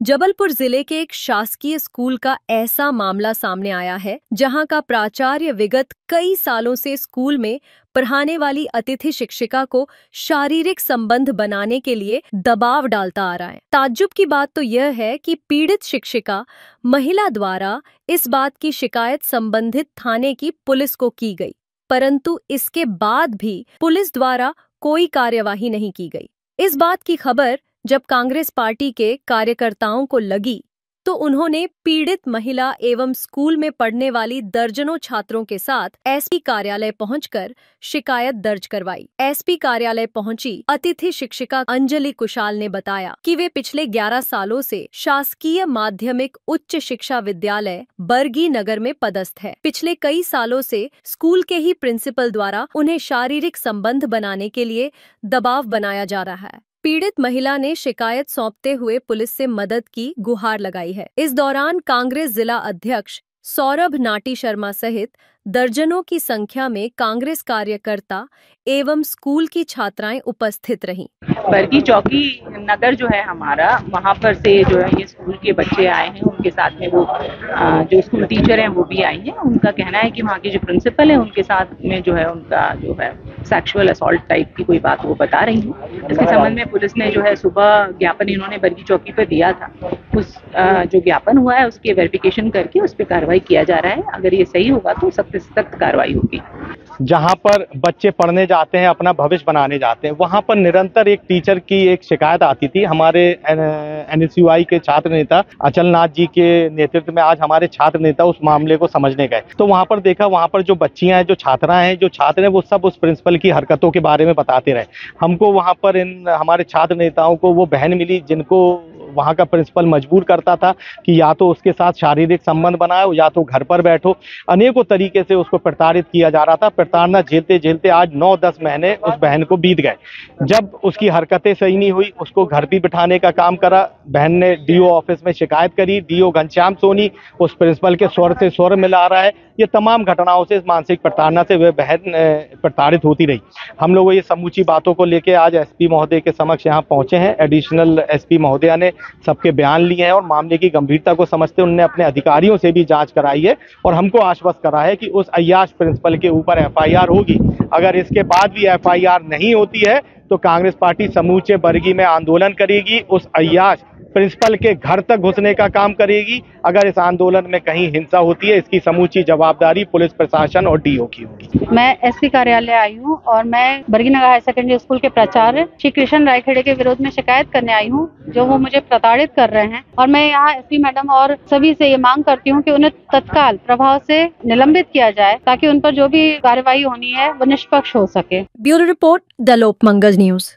जबलपुर ज़िले के एक शासकीय स्कूल का ऐसा मामला सामने आया है, जहाँ का प्राचार्य विगत कई सालों से स्कूल में पढ़ाने वाली अतिथि शिक्षिका को शारीरिक संबंध बनाने के लिए दबाव डालता आ रहा है। ताज्जुब की बात तो यह है कि पीड़ित शिक्षिका महिला द्वारा इस बात की शिकायत संबंधित थाने की पुलिस को की गई, परंतु इसके बाद भी पुलिस द्वारा कोई कार्यवाही नहीं की गई। इस बात की खबर जब कांग्रेस पार्टी के कार्यकर्ताओं को लगी तो उन्होंने पीड़ित महिला एवं स्कूल में पढ़ने वाली दर्जनों छात्रों के साथ एसपी कार्यालय पहुंचकर शिकायत दर्ज करवाई। एसपी कार्यालय पहुँची, अतिथि शिक्षिका अंजलि कुशाल ने बताया कि वे पिछले 11 सालों से शासकीय माध्यमिक उच्च शिक्षा विद्यालय बरगी नगर में पदस्थ है। पिछले कई सालों से स्कूल के ही प्रिंसिपल द्वारा उन्हें शारीरिक संबंध बनाने के लिए दबाव बनाया जा रहा है। पीड़ित महिला ने शिकायत सौंपते हुए पुलिस से मदद की, गुहार लगाई है। इस दौरान कांग्रेस जिला अध्यक्ष सौरभ नाटी शर्मा सहित दर्जनों की संख्या में कांग्रेस कार्यकर्ता एवं स्कूल की छात्राएँ उपस्थित रहीं। बरगी चौकी नगर जो है हमारा वहाँ पर से जो है ये स्कूल के बच्चे आए हैं उनके साथ में वो जो स्कूल टीचर हैं वो भी आई हैं। उनका कहना है कि वहाँ के जो प्रिंसिपल है उनके साथ में जो है उनका जो है सेक्सुअल असॉल्ट टाइप की कोई बात वो बता रही हैं। इसके संबंध में पुलिस ने जो है सुबह ज्ञापन इन्होंने बरगी चौकी पर दिया था। उस जो ज्ञापन हुआ है उसके वेरिफिकेशन करके उस पर कार्रवाई किया जा रहा है। अगर ये सही होगा तो सख्त सख्त कार्रवाई होगी। जहाँ पर बच्चे पढ़ने जाते हैं, अपना भविष्य बनाने जाते हैं, वहाँ पर निरंतर एक टीचर की एक शिकायत आती थी। हमारे एन के छात्र नेता अचल नाथ जी के नेतृत्व में आज हमारे छात्र नेता उस मामले को समझने गए। तो वहाँ पर देखा, वहाँ पर जो बच्चियाँ हैं, जो छात्रा हैं, जो छात्र हैं, वो सब उस प्रिंसिपल की हरकतों के बारे में बताते रहे। हमको वहाँ पर इन, हमारे छात्र नेताओं को वो बहन मिली, जिनको वहाँ का प्रिंसिपल मजबूर करता था कि या तो उसके साथ शारीरिक संबंध बनाओ, या तो घर पर बैठो। अनेकों तरीके से उसको प्रताड़ित किया जा रहा था। प्रताड़ना झेलते झेलते आज नौ दस महीने उस बहन को बीत गए। जब उसकी हरकतें सही नहीं हुई, उसको घर भी बिठाने का काम करा। बहन ने डीओ ऑफ़िस में शिकायत करी। डीओ घनश्याम सोनी उस प्रिंसिपल के स्वर से स्वर मिला रहा है। ये तमाम घटनाओं से इस मानसिक प्रताड़ना से वह बहन प्रताड़ित होती रही। हम लोग ये समूची बातों को लेकर आज एसपी महोदय के समक्ष यहाँ पहुँचे हैं। एडिशनल एसपी महोदया ने सबके बयान लिए हैं और मामले की गंभीरता को समझते उनने अपने अधिकारियों से भी जाँच कराई है और हमको आश्वस्त करा है कि उस अयाश प्रिंसिपल के ऊपर एफआईआर होगी। अगर इसके बाद भी एफआईआर नहीं होती है तो कांग्रेस पार्टी समूचे बर्गी में आंदोलन करेगी। उस अयाश प्रिंसिपल के घर तक घुसने का काम करेगी। अगर इस आंदोलन में कहीं हिंसा होती है इसकी समूची जवाबदारी पुलिस प्रशासन और डीओ की होगी। मैं एसपी कार्यालय आई हूँ और मैं बरगीनगर हायर सेकेंडरी स्कूल के प्राचार्य श्री कृष्ण रायखेड़े के विरोध में शिकायत करने आई हूँ जो वो मुझे प्रताड़ित कर रहे हैं। और मैं यहाँ एसपी मैडम और सभी से ये मांग करती हूँ की उन्हें तत्काल प्रभाव से निलंबित किया जाए ताकि उन पर जो भी कार्यवाही होनी है वो निष्पक्ष हो सके। ब्यूरो रिपोर्ट द लोक मंगज न्यूज़।